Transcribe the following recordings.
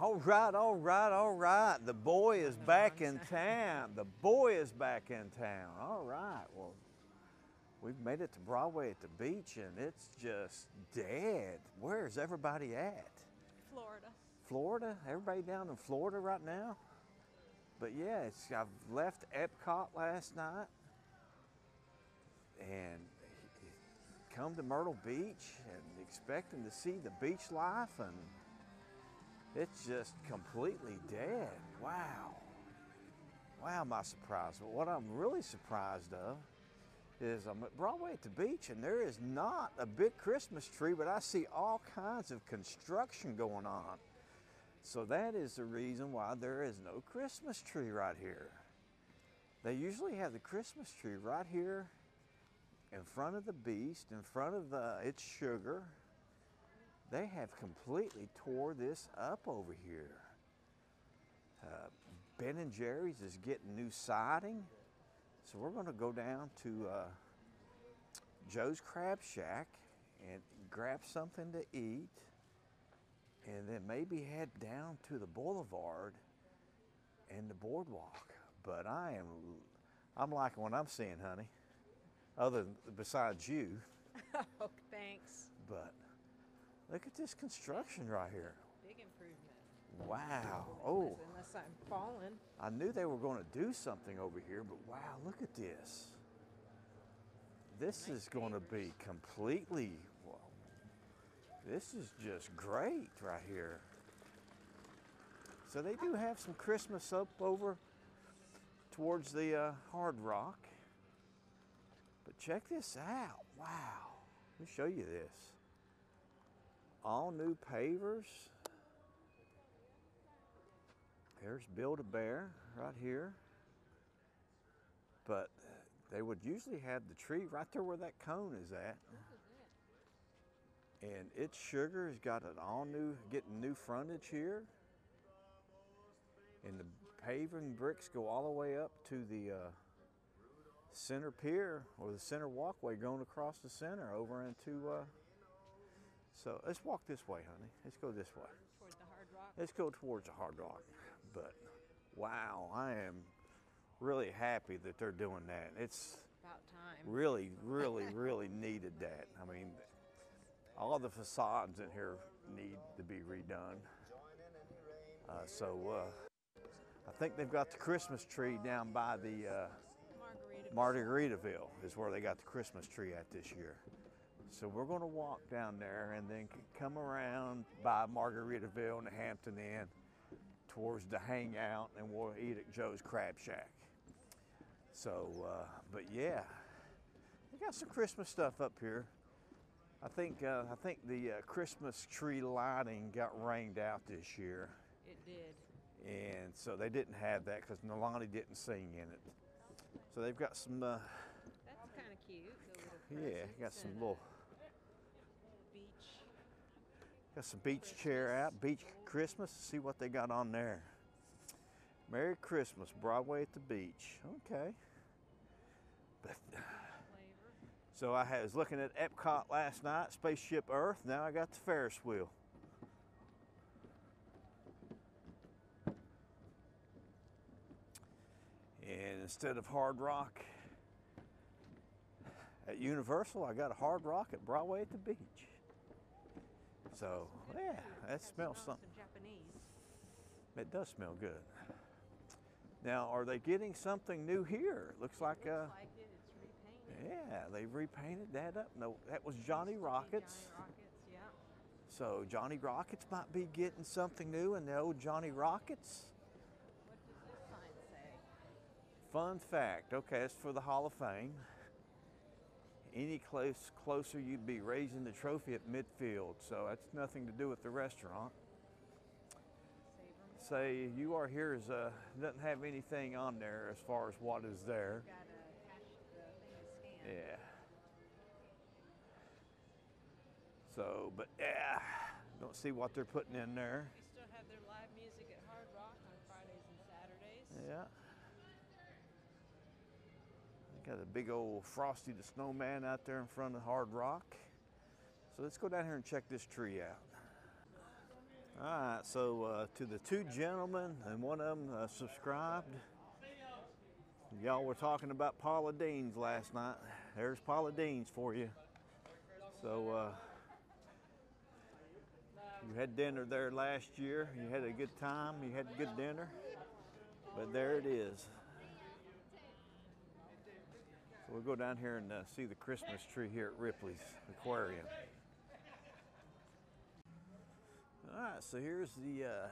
All right, all right, all right. The boy is back in town. The boy is back in town. All right. Well, we've made it to Broadway at the beach and it's just dead. Where's everybody at? Florida. Florida? Everybody down in Florida right now? But yeah, it's, I've left Epcot last night and come to Myrtle Beach and expecting to see the beach life and it's just completely dead. Wow. Wow, am I surprised. But what I'm really surprised of is I'm at Broadway at the beach and there is not a big Christmas tree, but I see all kinds of construction going on. So that is the reason why there is no Christmas tree right here. They usually have the Christmas tree right here in front of the beast, in front of the IT'SUGAR. They have completely tore this up over here. Uh, ben and Jerry's is getting new siding. So we're gonna go down to uh, Joe's Crab Shack and grab something to eat and then maybe head down to the boulevard and the boardwalk. But I am, I'm liking what I'm seeing, honey. Other than, besides you, Oh, thanks. but look at this construction right here. Big improvement. Wow. Oh, Unless I'm falling. I knew they were going to do something over here, but wow, look at this. This Nice is going to be completely, well, this is just great right here. So they do have some Christmas up over towards the uh, Hard Rock. But check this out. Wow. Let me show you this. All new pavers. There's Build a Bear right here. But they would usually have the tree right there where that cone is at. And IT'SUGAR has got an all new, getting new frontage here. And the paving bricks go all the way up to the uh, center pier or the center walkway going across the center over into. Uh, so let's walk this way, honey. Let's go this way. Toward the Hard Rock. Let's go towards the Hard Rock. But wow, I am really happy that they're doing that. It's About time. really, really, really needed that. I mean, all the facades in here need to be redone. Uh, so uh, I think they've got the Christmas tree down by the uh, Margarita. Margaritaville is where they got the Christmas tree at this year. So we're going to walk down there and then come around by Margaritaville and the Hampton Inn towards the hangout and we'll eat at Joe's Crab Shack. So, uh, but yeah, we got some Christmas stuff up here. I think uh, I think the uh, Christmas tree lighting got rained out this year, It did. and so they didn't have that because Nolani didn't sing in it. So they've got some. Uh, That's kind of cute. The little Yeah, got some and little, a beach. Got some beach chair out, beach Christmas. See what they got on there. Merry Christmas, Broadway at the beach. Okay. But so I was looking at Epcot last night, Spaceship Earth. Now I got the Ferris wheel. And instead of Hard Rock at Universal, I got a Hard Rock at Broadway at the beach. So yeah, that smells something. Japanese. It does smell good. Now, are they getting something new here? It looks like, uh, like it. It's repainted. yeah, they've repainted that up. No, that was Johnny Rockets. Johnny Rockets. Yeah. So Johnny Rockets might be getting something new in the old Johnny Rockets. What does this sign say? Fun fact, okay, it's for the Hall of Fame. Any close closer you'd be raising the trophy at midfield, so that's nothing to do with the restaurant. Say you are here is uh, doesn't have anything on there as far as what is there. Got a cash the thing to scan. Yeah. So, but yeah, don't see what they're putting in there. We still have their live music at Hard Rock on Fridays and Saturdays. Yeah. Got a big old Frosty the Snowman out there in front of Hard Rock. So let's go down here and check this tree out. All right, so uh, to the two gentlemen and one of them uh, subscribed. Y'all were talking about Paula Deen's last night. There's Paula Deen's for you. So uh, you had dinner there last year. You had a good time. You had a good dinner. But there it is. So we'll go down here and uh, see the Christmas tree here at Ripley's Aquarium. All right, so here's the uh,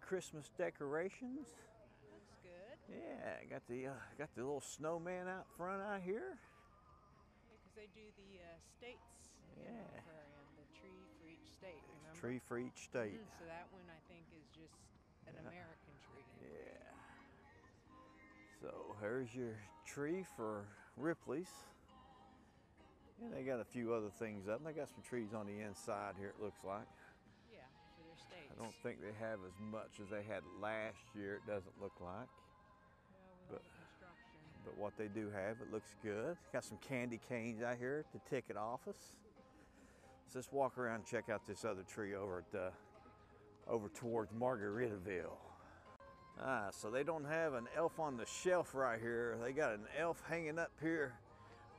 Christmas decorations. Looks good. Yeah, got the uh, got the little snowman out front out here. Because they do the uh, states in the Yeah. aquarium, the tree for each state, remember? Tree for each state. Mhm, So that one I think is just an Yeah. American tree. Yeah. So here's your tree for Ripley's. And they got a few other things up. They got some trees on the inside here, it looks like. Yeah, for their states. I don't think they have as much as they had last year, it doesn't look like. Well, but-. But what they do have, it looks good. Got some candy canes out here at the ticket office. So let's walk around and check out this other tree over at uh, over towards Margaritaville. Ah, so they don't have an elf on the shelf right here. They got an elf hanging up here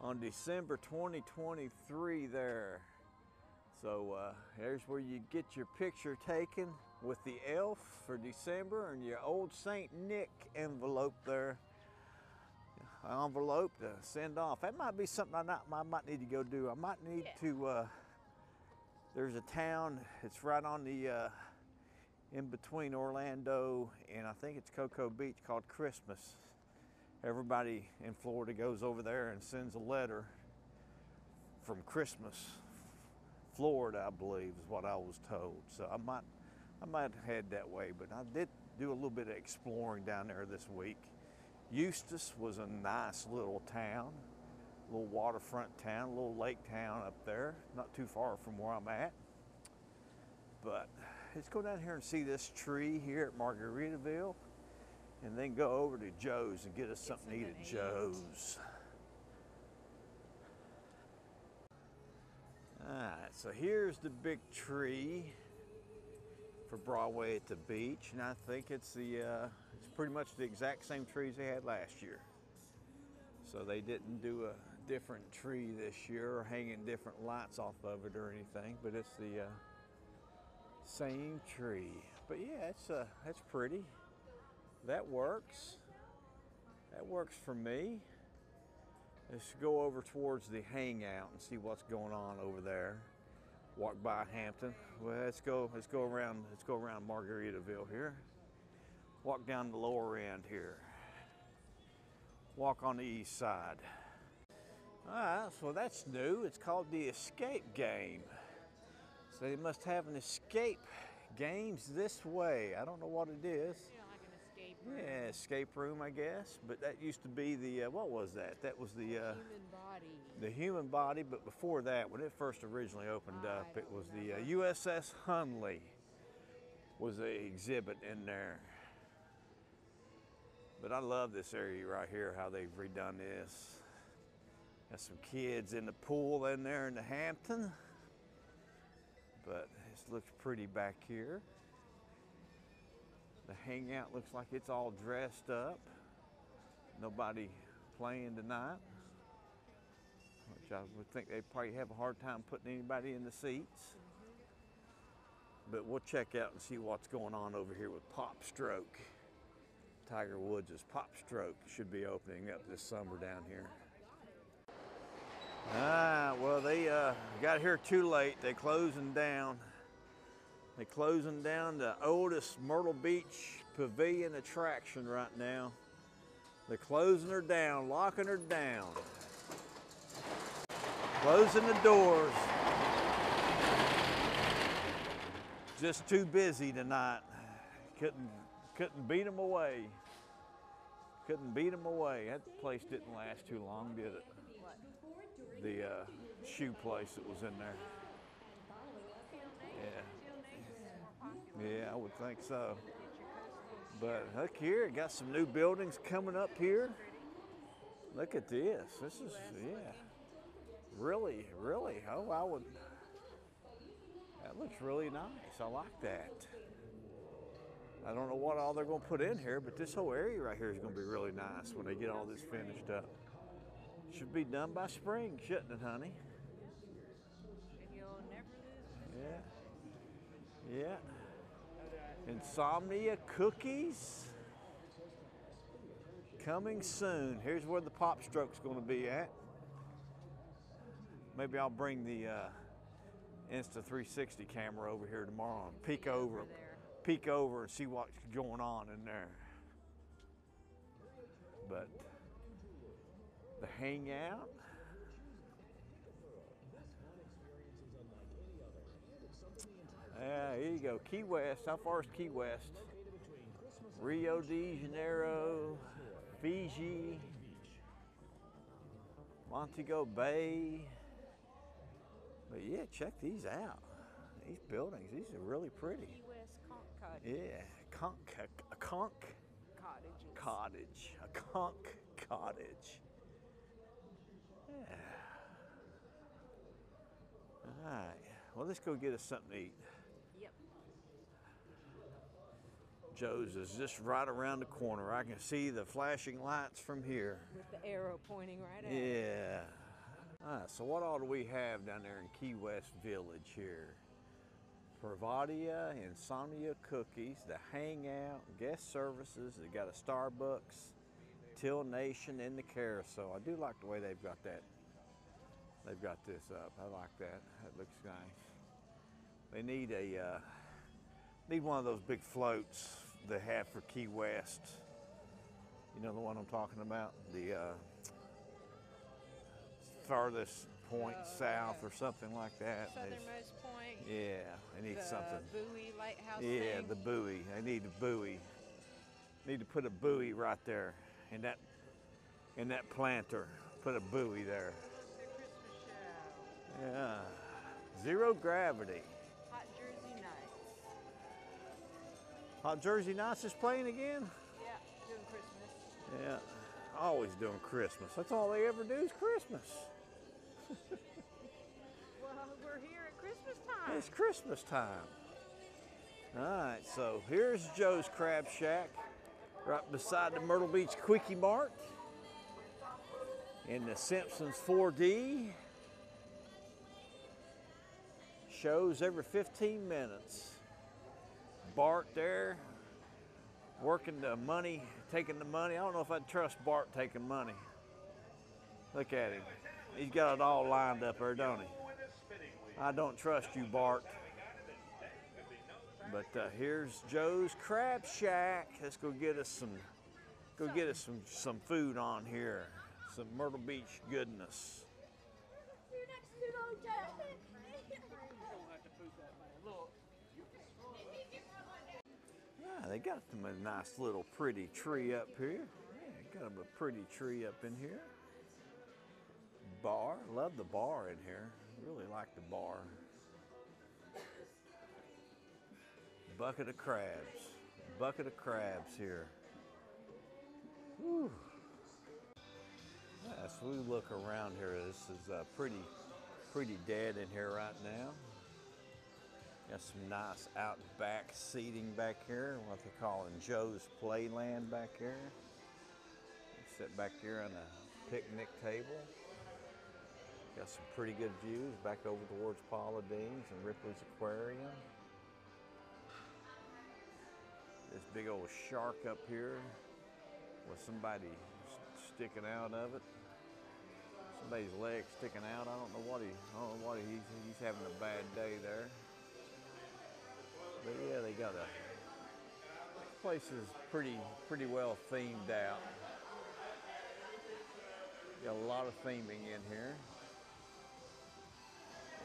on December 2023 there. So uh, there's where you get your picture taken with the elf for December and your old Saint Nick envelope there envelope to send off. That might be something I, not, I might need to go do. I might need Yeah. to. Uh, there's a town. It's right on the uh, in between Orlando and I think it's Cocoa Beach called Christmas. Everybody in Florida goes over there and sends a letter from Christmas, Florida, I believe, is what I was told. So I might, I might head that way. But I did do a little bit of exploring down there this week. Eustis was a nice little town, little waterfront town, little lake town up there, not too far from where I'm at. But let's go down here and see this tree here at Margaritaville and then go over to Joe's and get us something to eat at. Joe's. Alright, so here's the big tree for Broadway at the beach, and I think it's the uh, it's pretty much the exact same trees they had last year. So they didn't do a different tree this year or hanging different lights off of it or anything, but it's the uh, same tree. But yeah, it's uh, that's pretty. That works. That works for me. Let's go over towards the hangout and see what's going on over there. Walk by Hampton. Well, let's go. Let's go around. Let's go around Margaritaville here. Walk down the lower end here. Walk on the east side. All right. So that's new. It's called the Escape Game. So they must have an escape games this way. I don't know what it is. Know, like an escape room. Yeah, escape room, I guess. But that used to be the uh, what was that? That was the uh, Human body. the human body. But before that, when it first originally opened I up, it was the uh. USS Hunley was the exhibit in there. But I love this area right here, how they've redone this. Got some kids in the pool in there in the Hampton. But this looks pretty back here. The hangout looks like it's all dressed up. Nobody playing tonight. Which I would think they'd probably have a hard time putting anybody in the seats. But we'll check out and see what's going on over here with PopStroke. Tiger Woods' Pop Stroke should be opening up this summer down here. Ah, well, they uh, got here too late. They closing down. They closing down the oldest Myrtle Beach Pavilion attraction right now. They're closing her down, locking her down, closing the doors. Just too busy tonight. Couldn't couldn't beat them away. Couldn't beat them away. That place didn't last too long, did it? The uh, shoe place that was in there. Yeah. Yeah, I would think so. But look here, got some new buildings coming up here. Look at this. This is yeah. Really, really. Oh, I would. That looks really nice. I like that. I don't know what all they're going to put in here, but this whole area right here is going to be really nice when they get all this finished up. Should be done by spring, shouldn't it, honey? And you'll never lose Yeah. Yeah. Insomnia cookies coming soon. Here's where the PopStroke's going to be at. Maybe I'll bring the uh, Insta360 camera over here tomorrow and peek over, over peek over and see what's going on in there. But the hangout. Yeah, here you go. Key West. How far is Key West? Rio de Janeiro, Fiji, Montego Bay. But yeah, check these out. These buildings, these are really pretty. Conch Cottage. Yeah, conch, a conch Cottages. cottage, a conch cottage. Yeah. All right. Well, let's go get us something to eat. Yep. Joe's is just right around the corner. I can see the flashing lights from here. With the arrow pointing right at it. Yeah. All right, so what all do we have down there in Key West Village here? Provadia, Insomnia Cookies, the Hangout, guest services. They got a Starbucks, Till Nation in the carousel. I do like the way they've got that. They've got this up. I like that. That looks nice. They need a uh, need one of those big floats they have for Key West. You know the one I'm talking about? The uh, farthest point Oh, south yeah. or something like that. Southernmost point. yeah, they need the something. buoy lighthouse Yeah, thing. the buoy. They need a buoy. Need to put a buoy right there in that in that planter. Put a buoy there. The Christmas show. Yeah. Zero gravity. Hot Jersey nights. Hot Jersey Nights is playing again? Yeah, doing Christmas. Yeah. Always doing Christmas. That's all they ever do is Christmas. Well, we're here at Christmas time. It's Christmas time. All right, so here's Joe's Crab Shack, right beside the Myrtle Beach Kwik-E-Mart in the Simpsons 4D. Shows every 15 minutes. Bart there working the money, taking the money. I don't know if I'd trust Bart taking money. Look at him. He's got it all lined up there, don't he? I don't trust you, Bart. But uh, here's Joe's Crab Shack. Let's go get us some, go get us some some food on here, some Myrtle Beach goodness. Yeah, they got them a nice little pretty tree up here. Yeah, got them a pretty tree up in here. Bar, love the bar in here. Really like the bar. Bucket of crabs. Bucket of crabs here. Whew. As we look around here, this is uh, pretty, pretty dead in here right now. Got some nice outback seating back here, what they call in Joe's Playland back here. Sit back here on a picnic table. Got some pretty good views back over towards Paula Deen's and Ripley's Aquarium. This big old shark up here with somebody sticking out of it. Somebody's leg sticking out. I don't know what he. I don't know what he, he's. He's having a bad day there. But yeah, they got a. This place is pretty pretty well themed out. Got a lot of theming in here.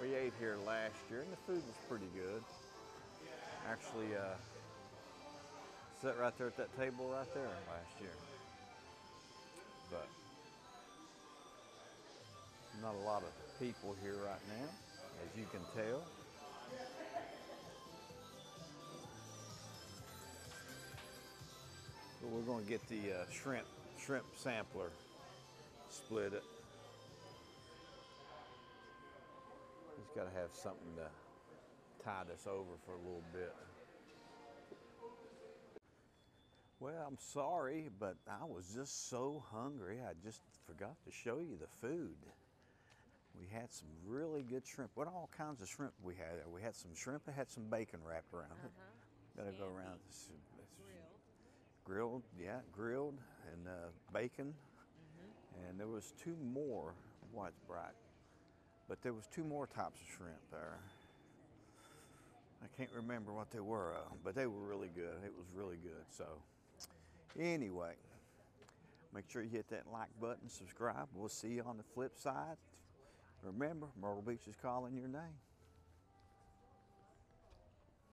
We ate here last year, and the food was pretty good. Actually, uh, right there at that table right there last year. But not a lot of people here right now, as you can tell. But we're going to get the uh, shrimp shrimp sampler, split it. He's got to have something to tide us over for a little bit. Well, I'm sorry, but I was just so hungry. I just forgot to show you the food. We had some really good shrimp. What all kinds of shrimp we had? there? We had some shrimp that had some bacon wrapped around it. Uh-huh. Gotta go around this, this Grilled. grilled, yeah, grilled and uh, bacon. And there was two more. Why it's bright, but there was two more types of shrimp there. I can't remember what they were, uh, but they were really good. It was really good. So, anyway, make sure you hit that like button, subscribe. We'll see you on the flip side. Remember, Myrtle Beach is calling your name.